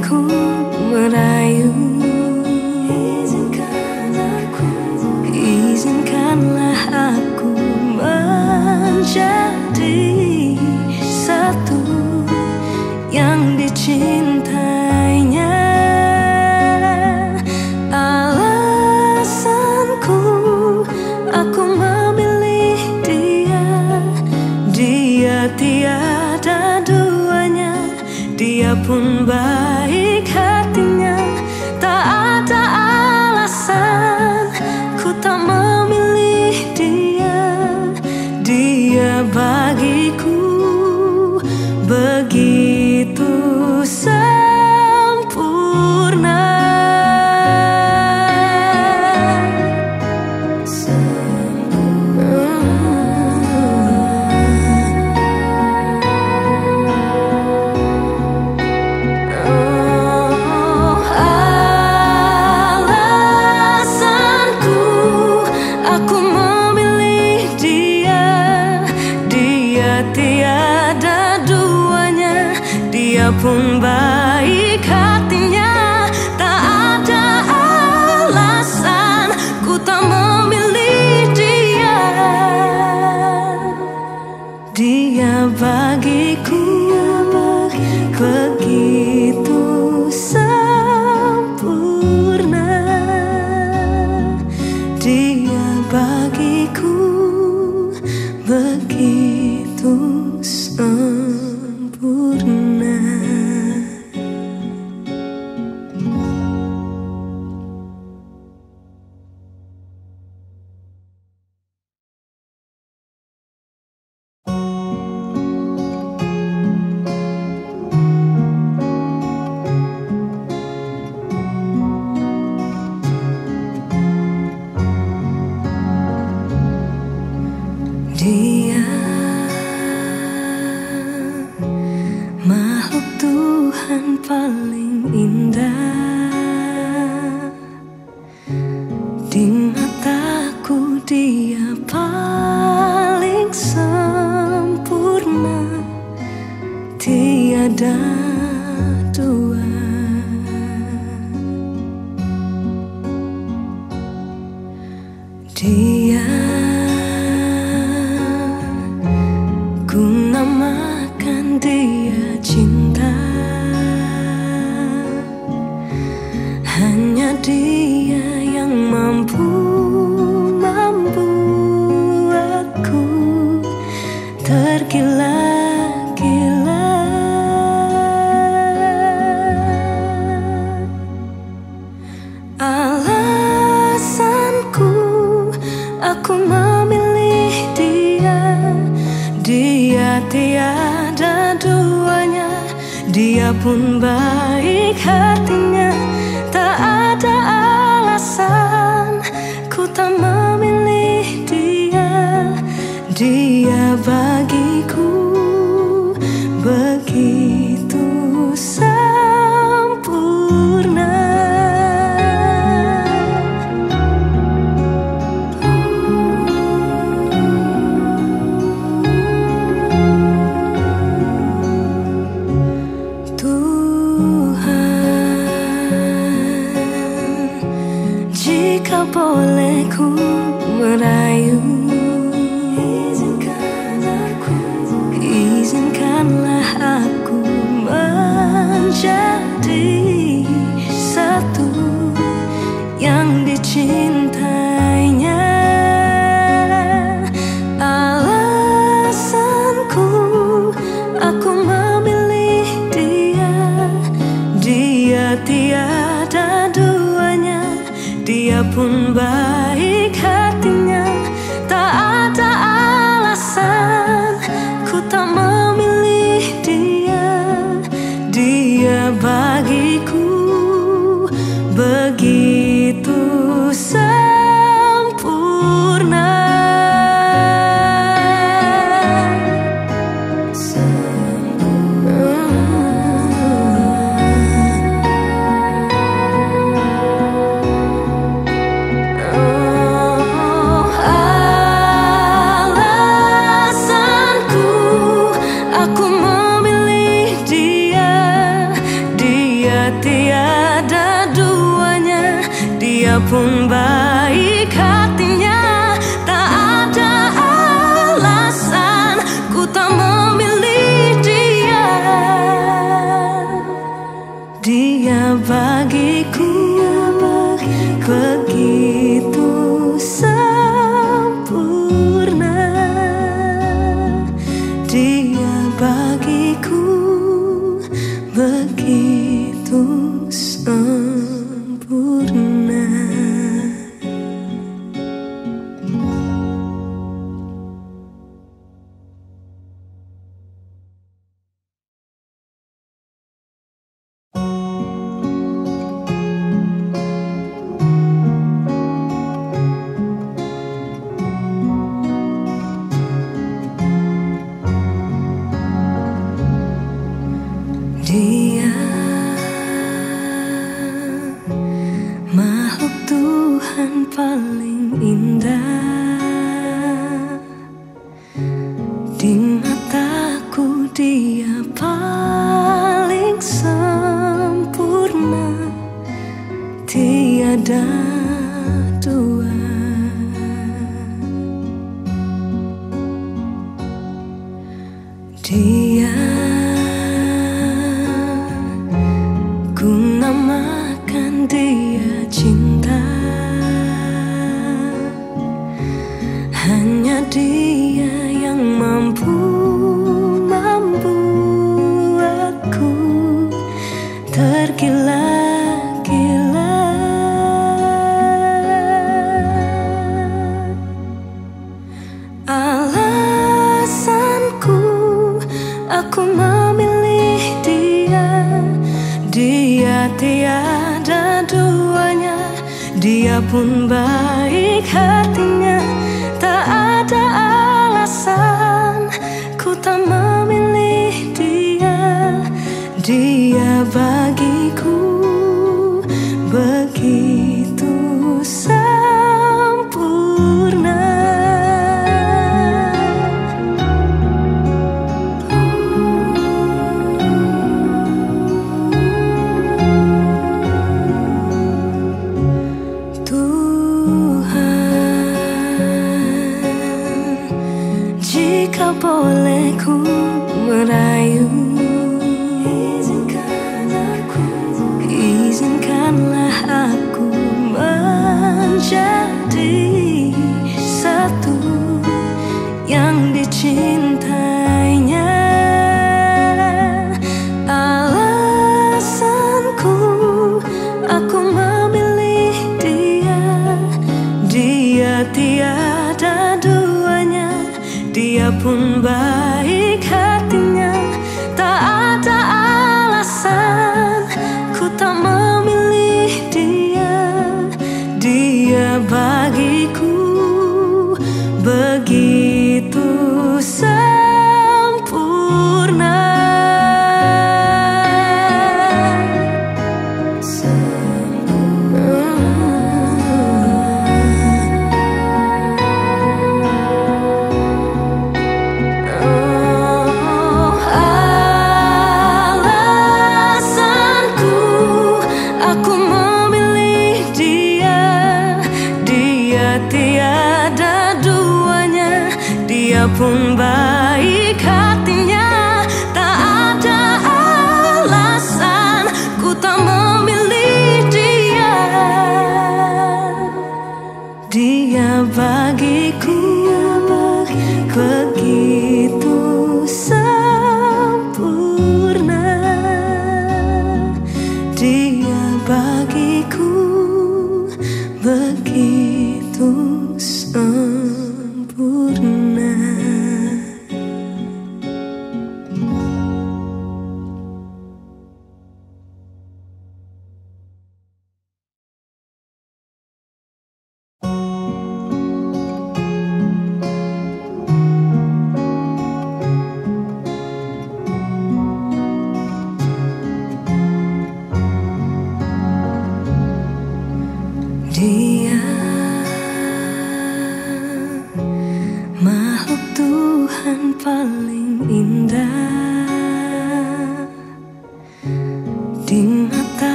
ku merayu. Izinkan aku. Izinkanlah aku menjadi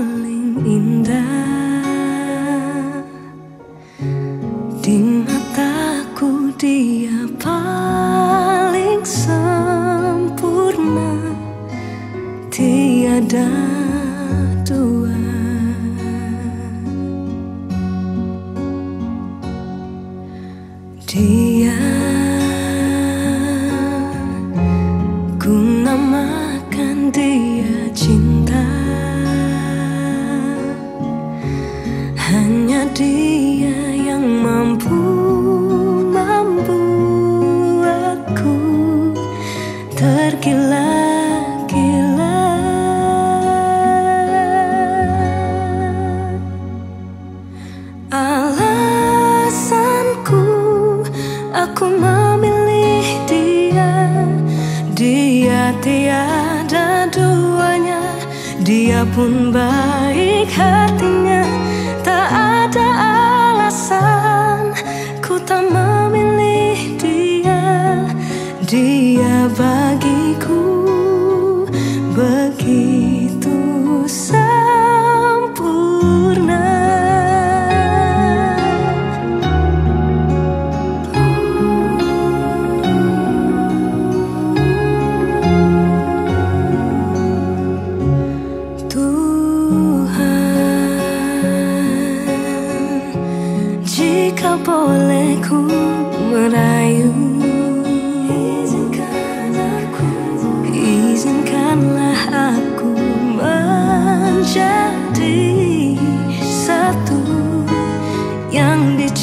Tuhan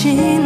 yang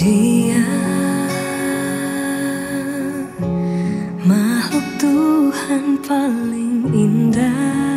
Dia. Makhluk Tuhan paling indah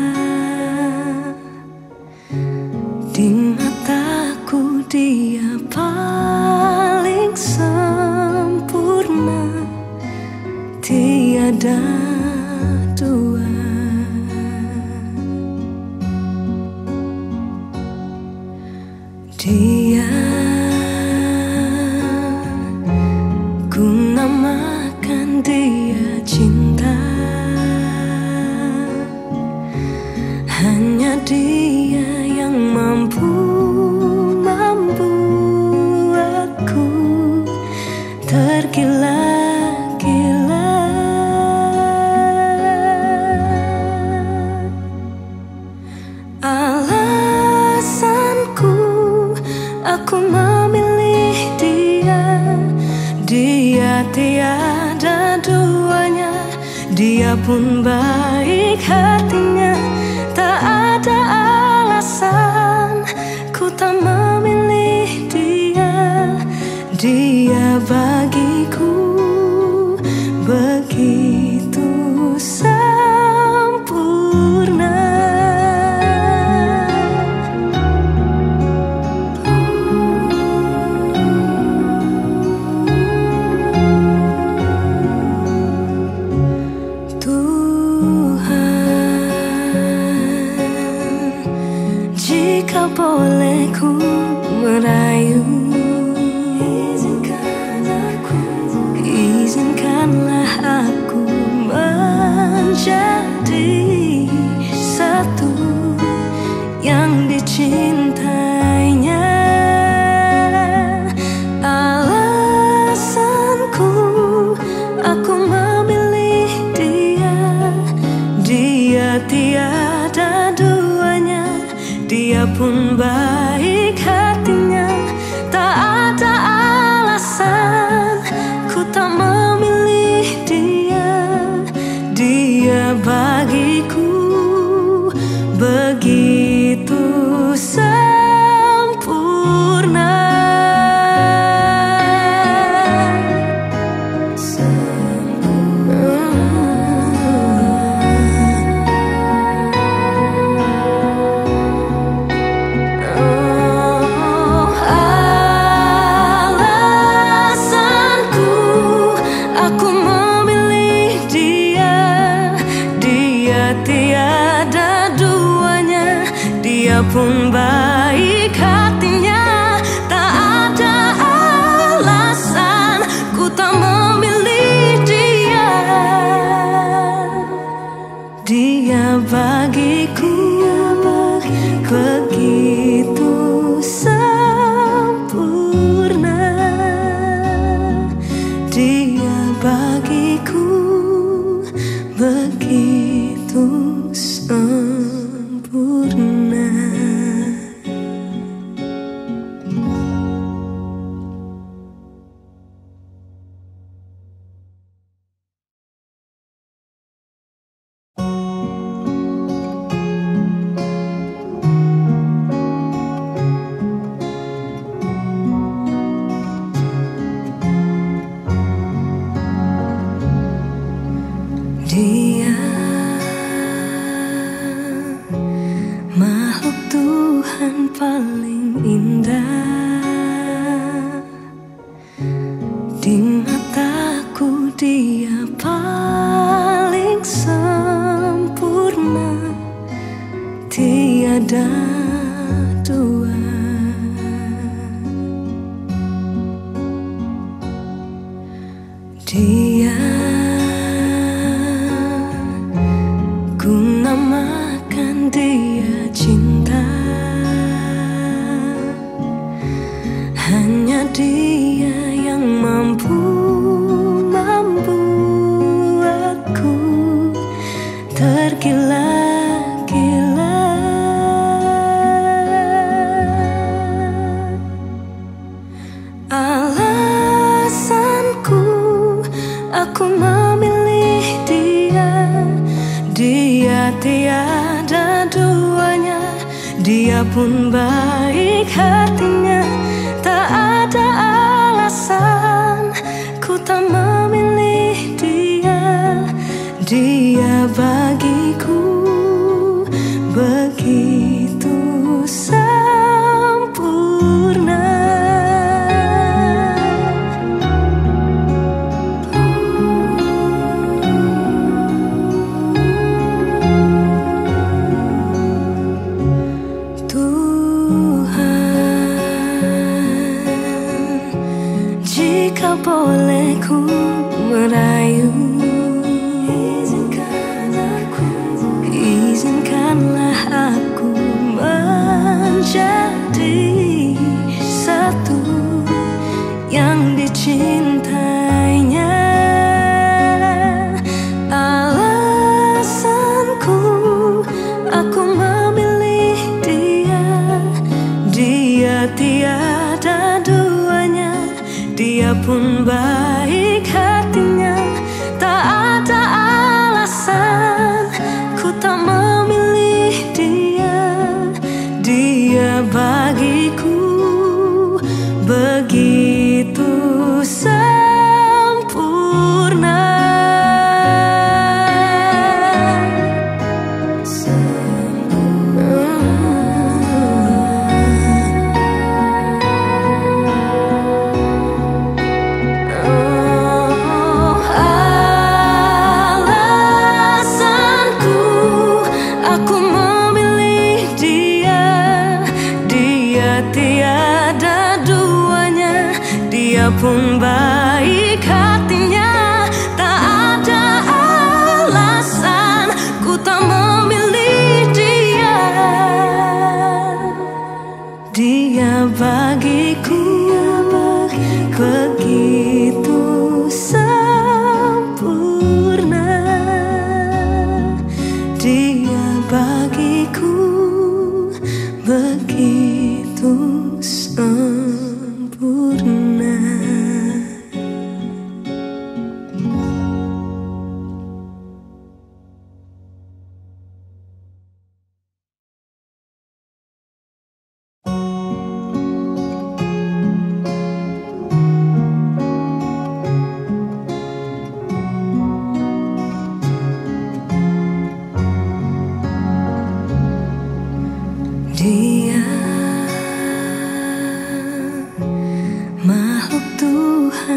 makhluk Tuhan paling indah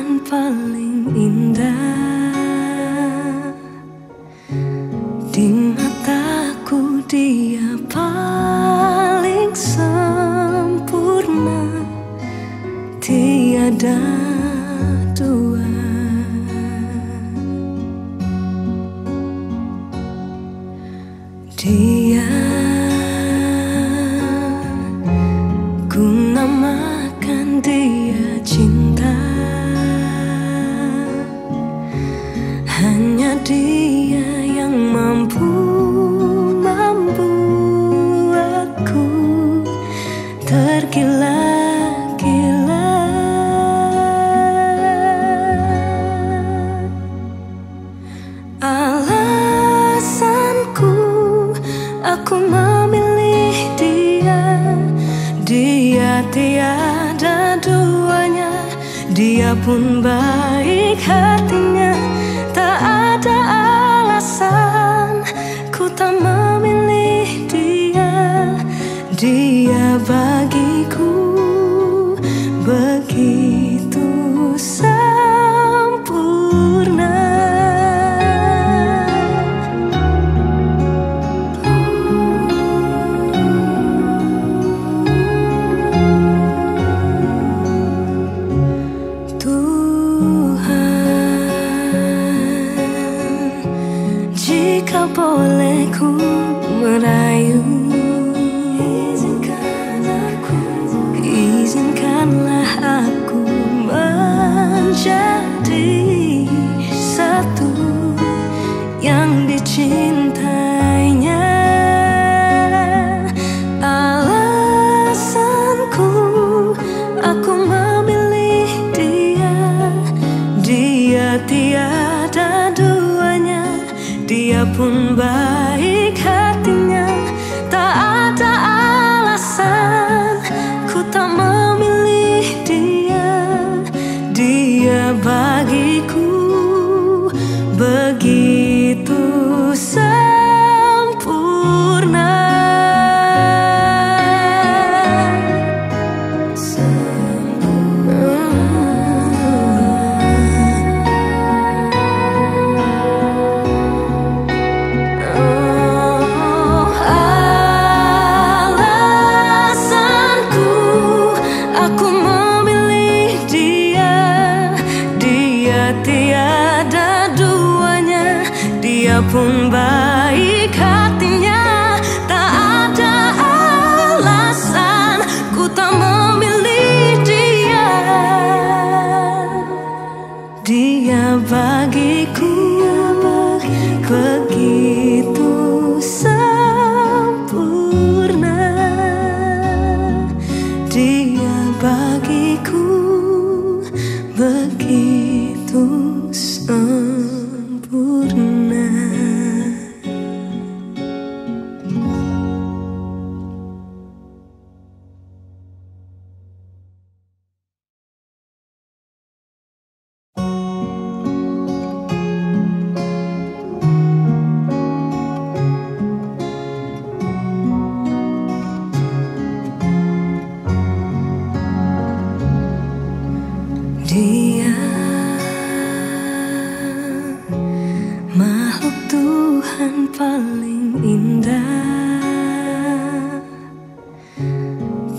Tuhan paling indah. Di mataku dia paling sempurna. Tiada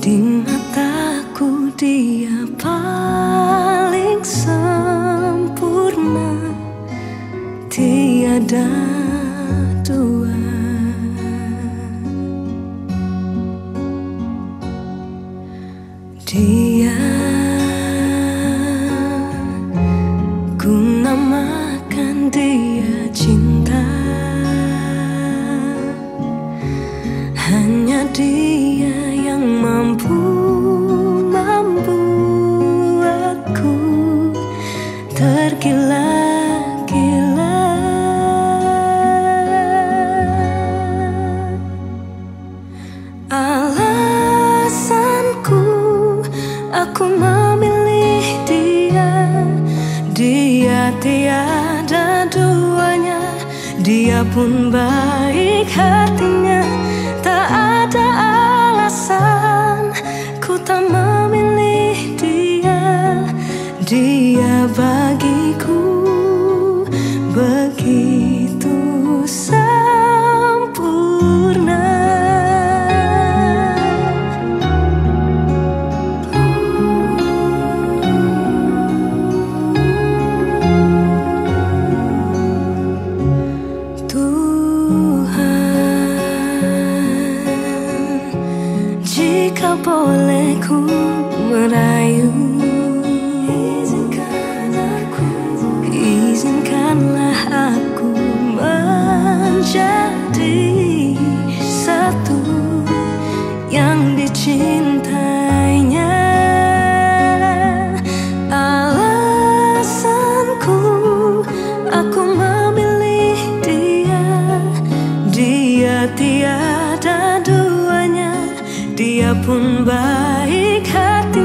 Di mataku dia paling sempurna. Tiada tiada duanya Dia pun baik hati.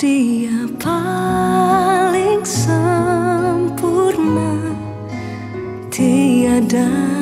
Dia paling sempurna, tiada.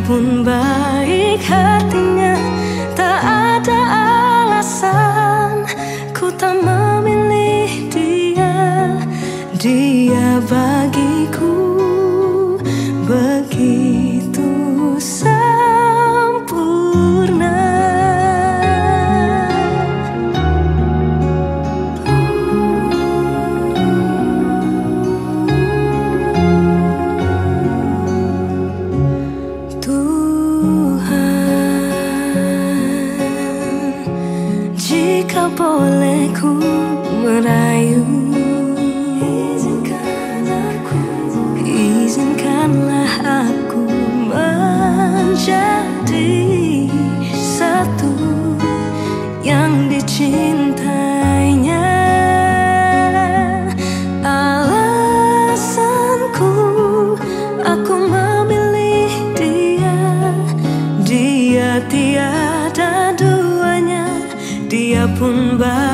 pun baik hati pun baik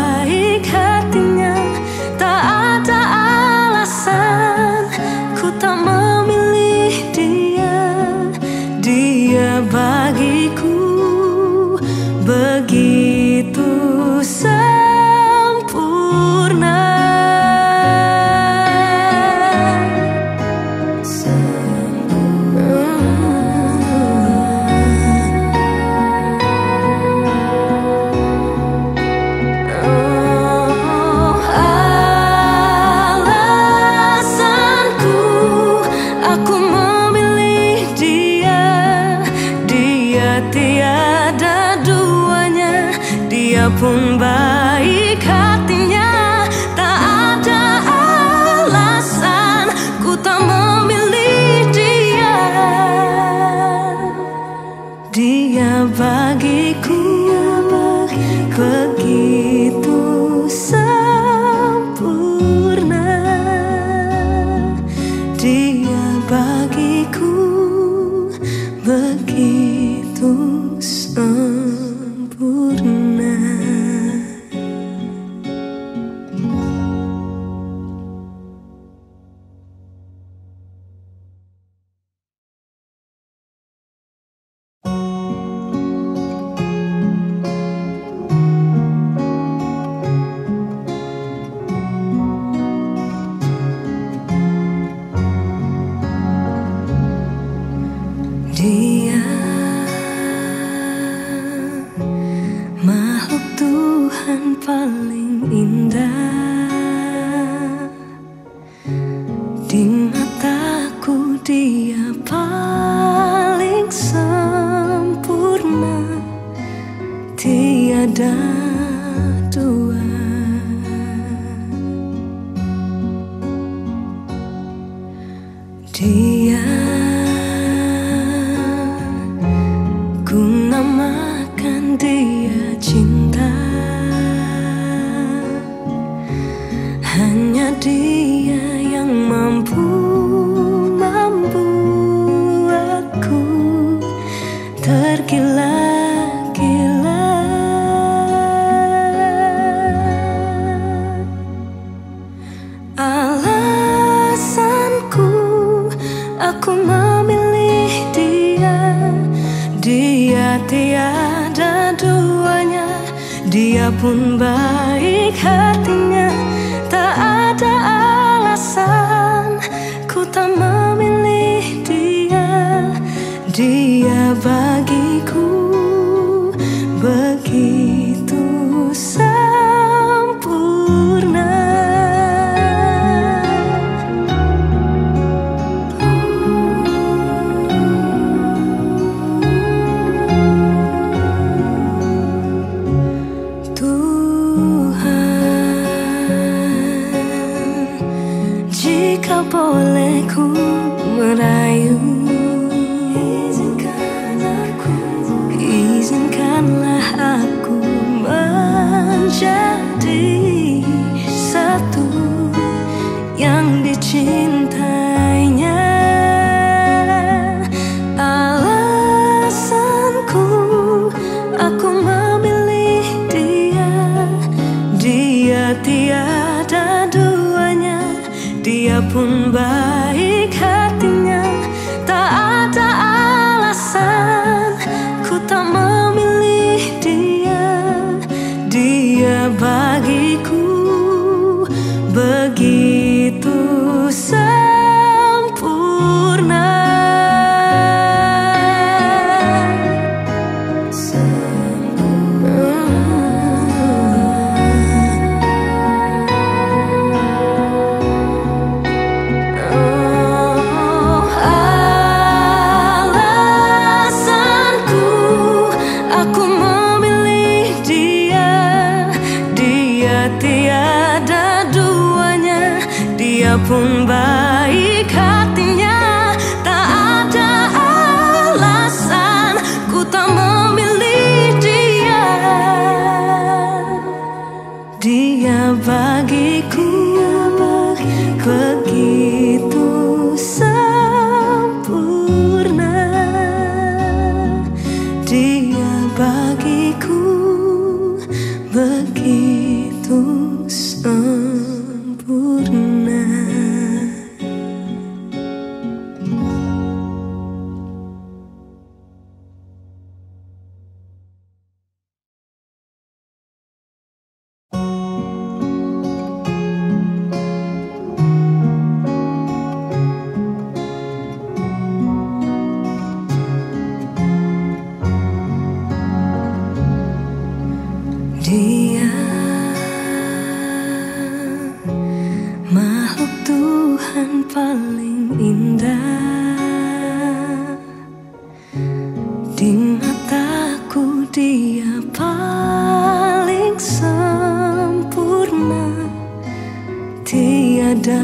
Ada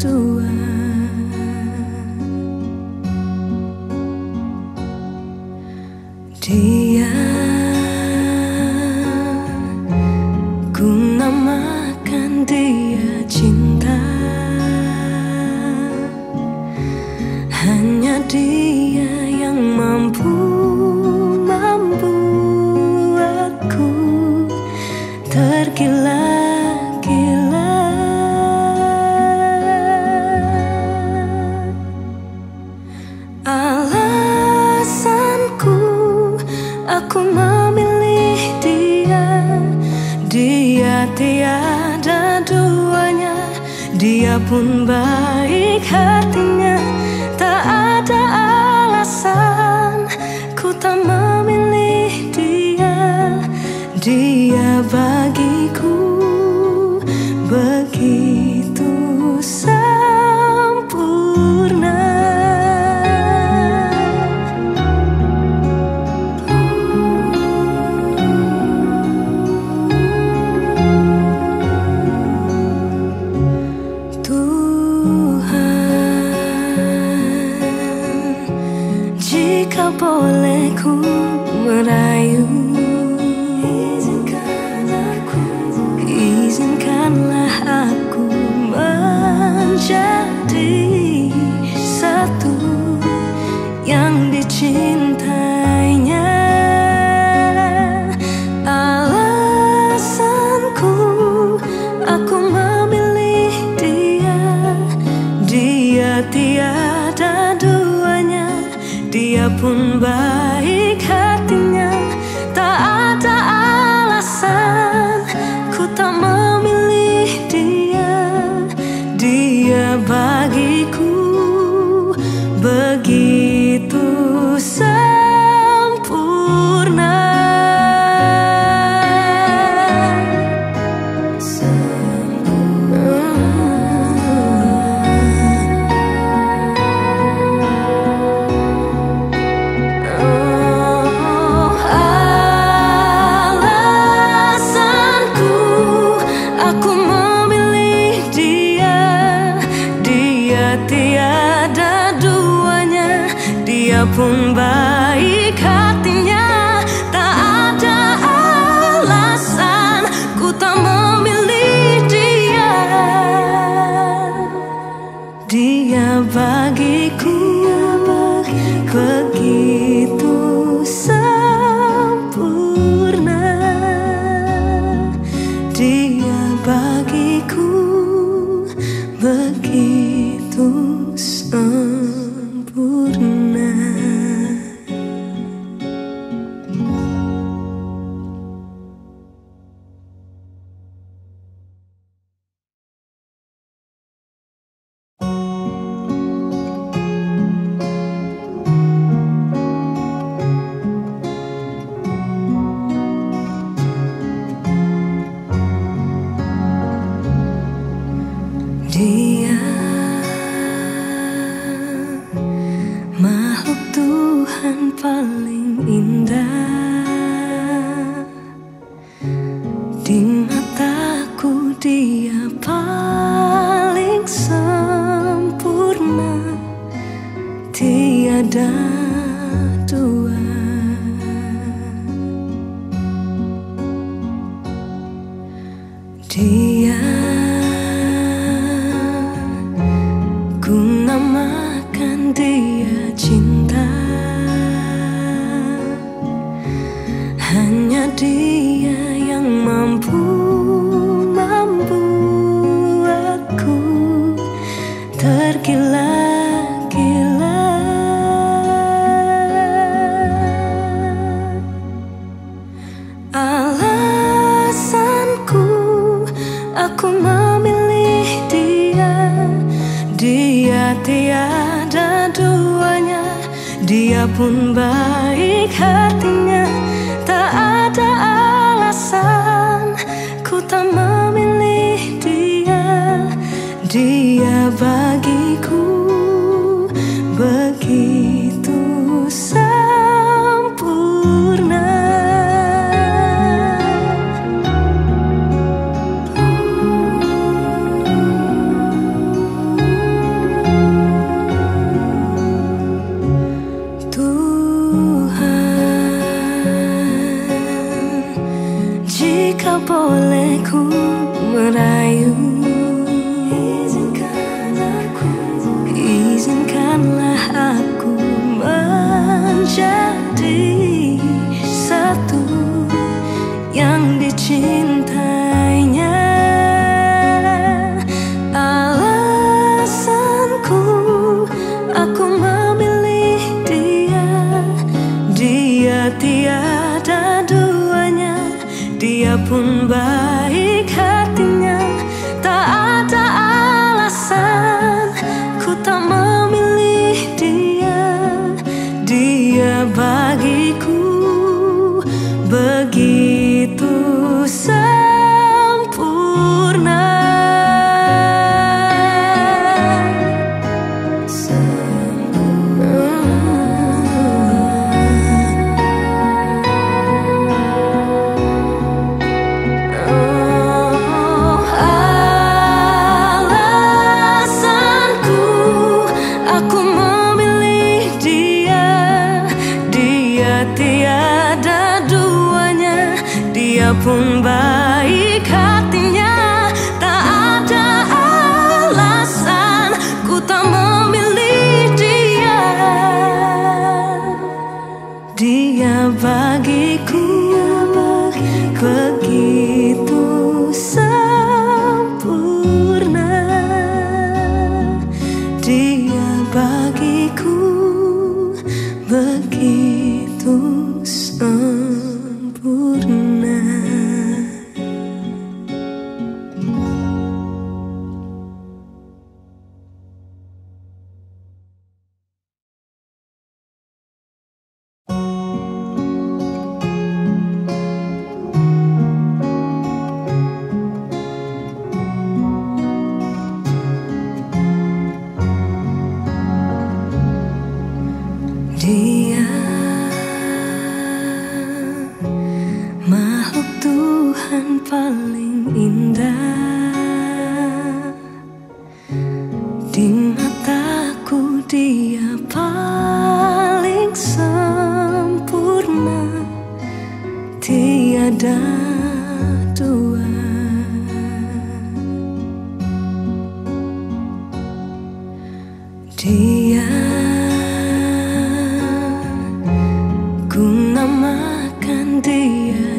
tuan summer. Dia Ku namakan dia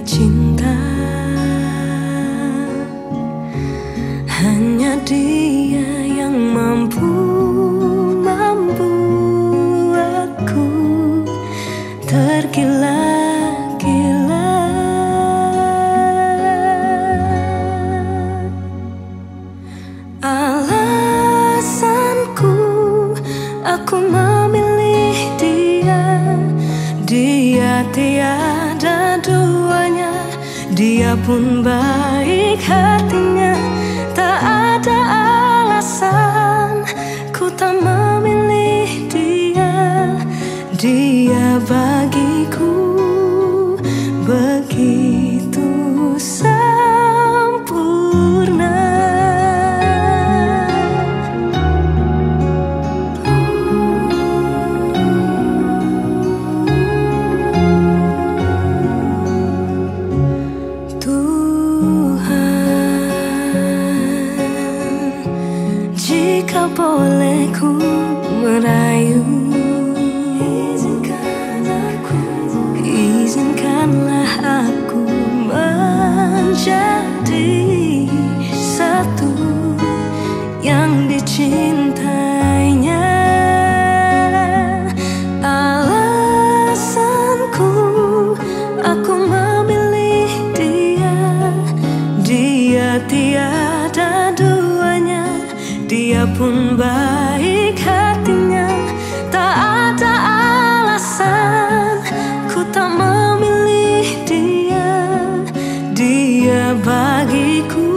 bagiku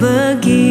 begitu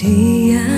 dia.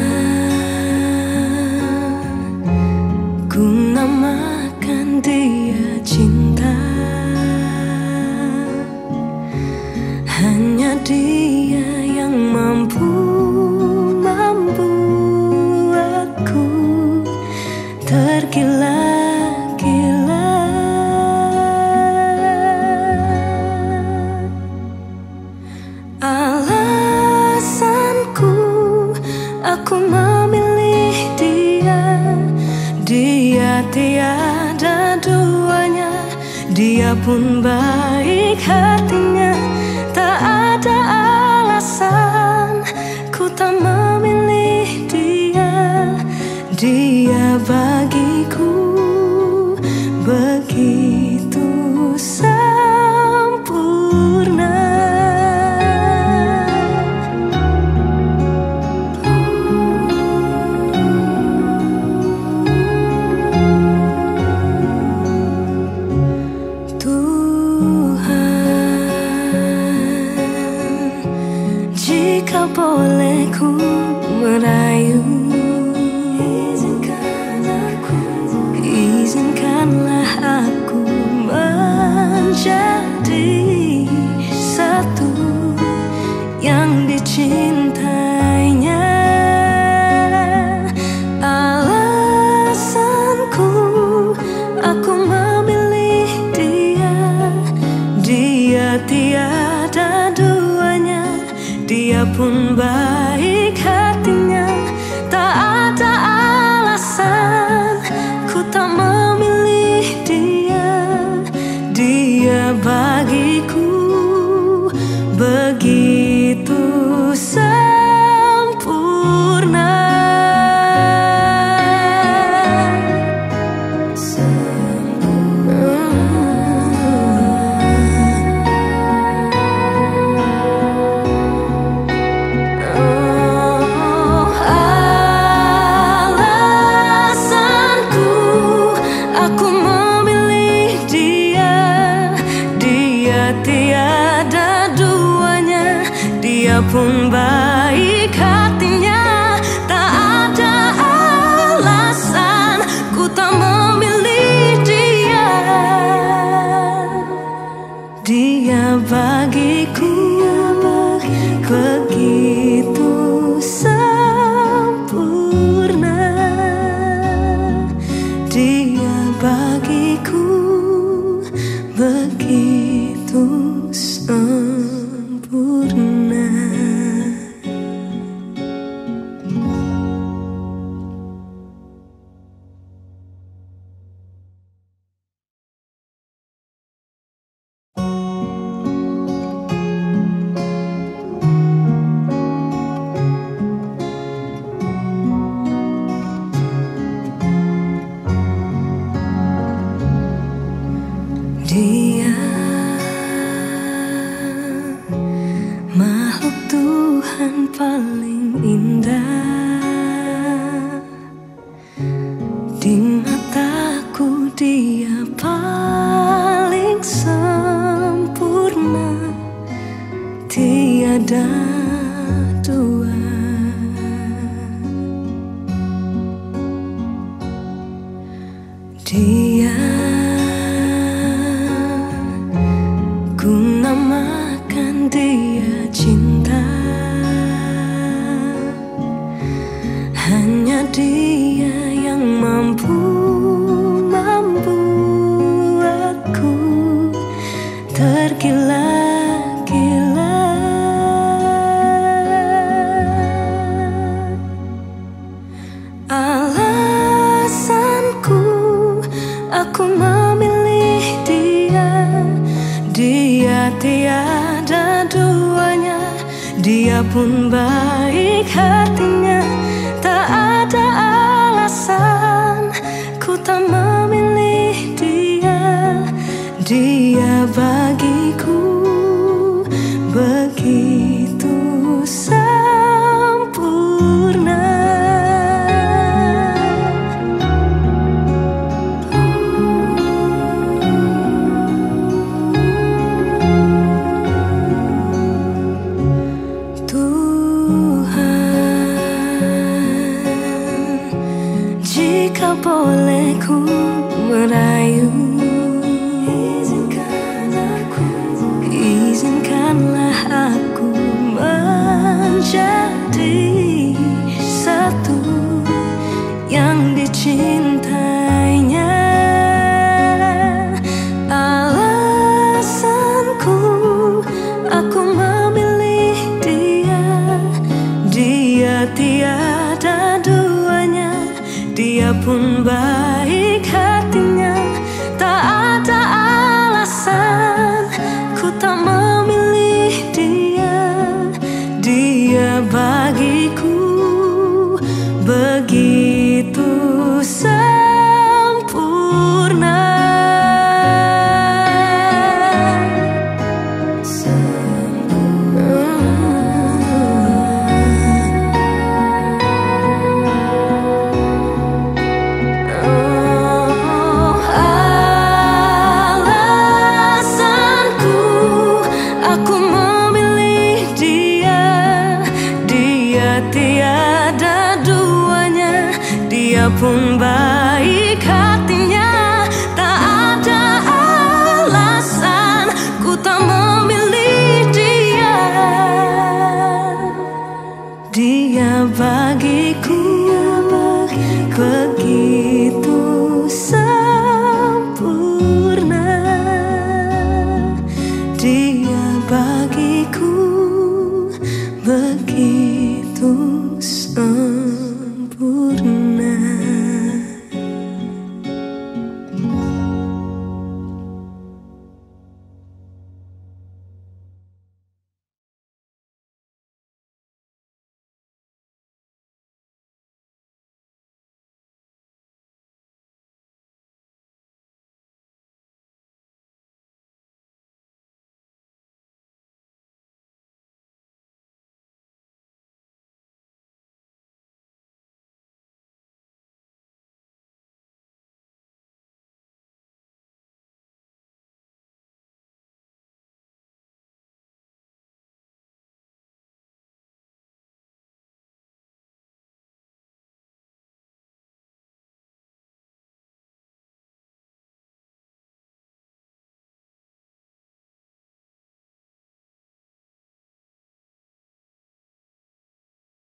Begitu